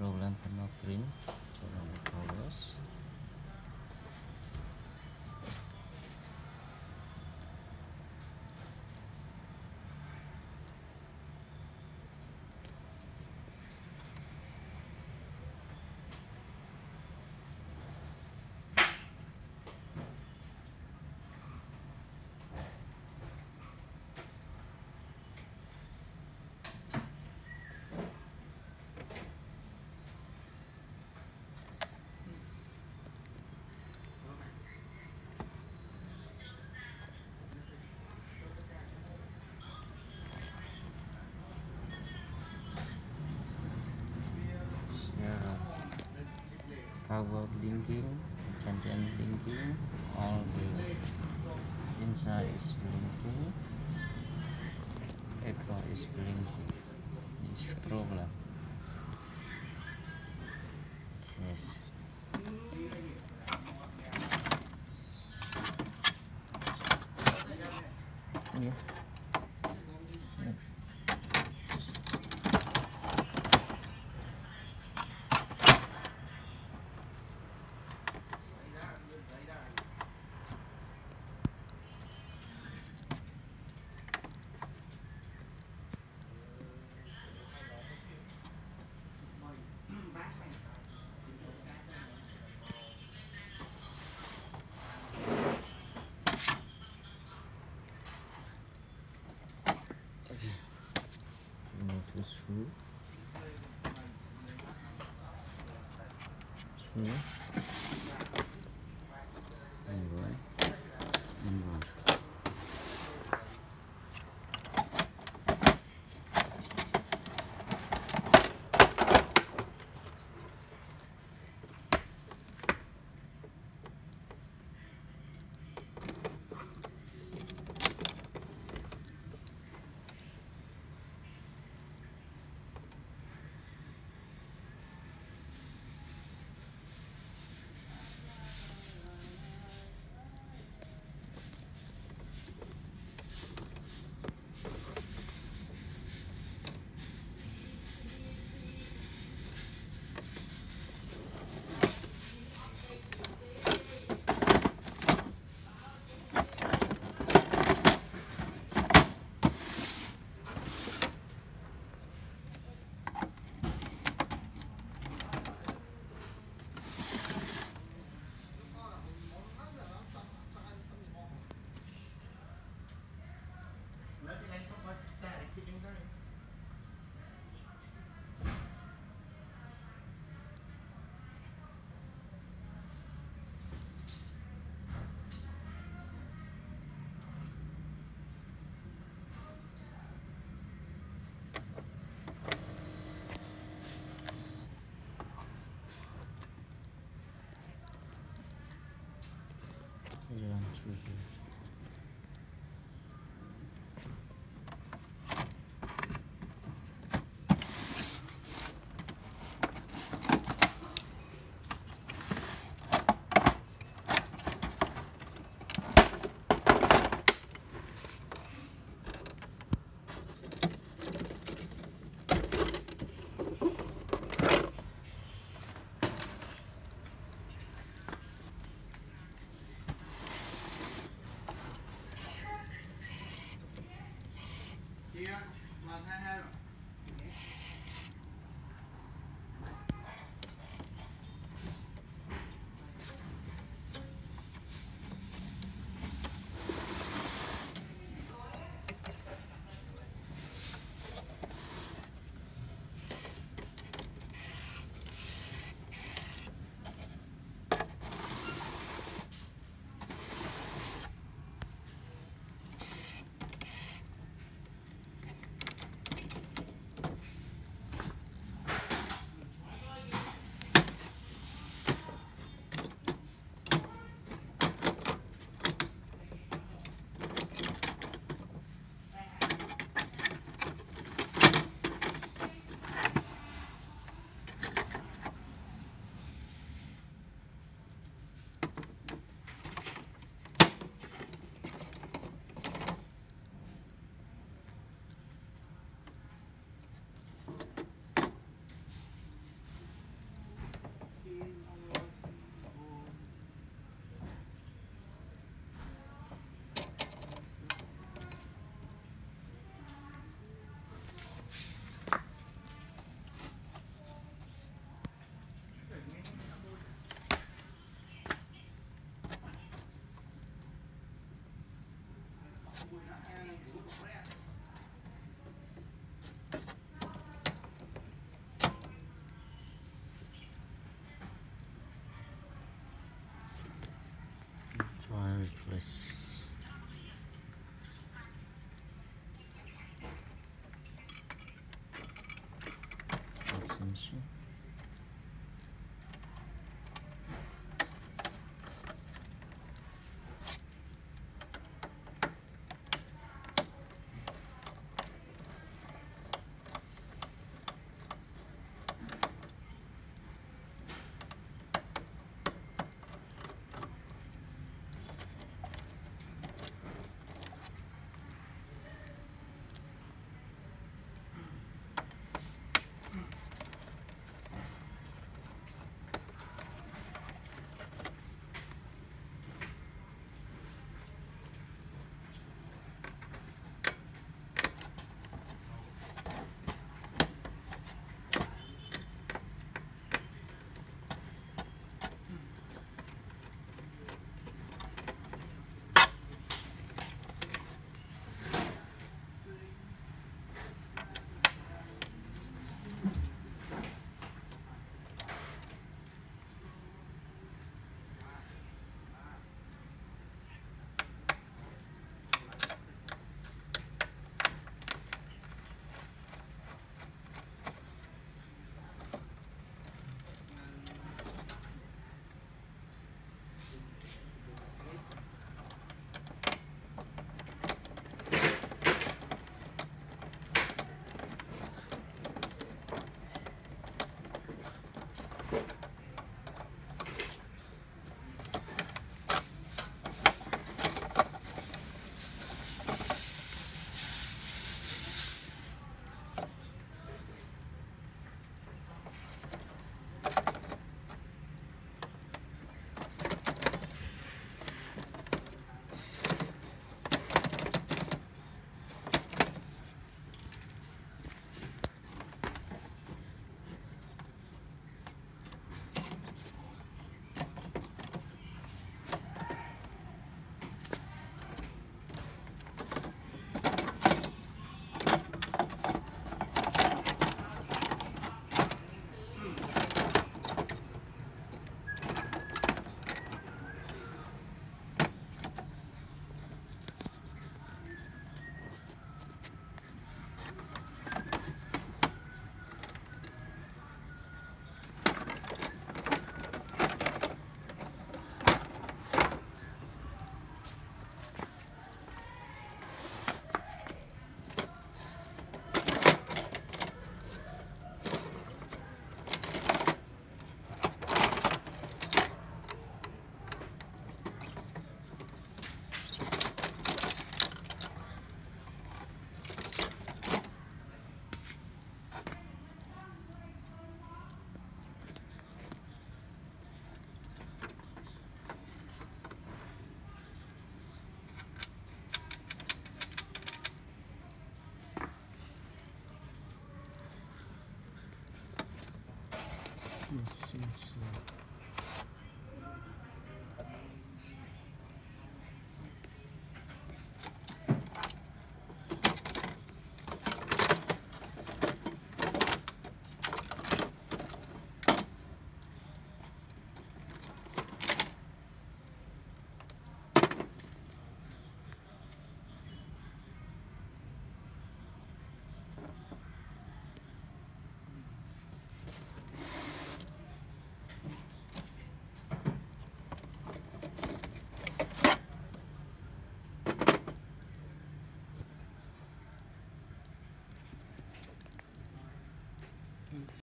Roland Penobrin Jorong Paulus power blinking content blinking all the inside is blinking echo is blinking. It's problem. Yes the screw mm-hmm. I'm not having them. Okay. ministry.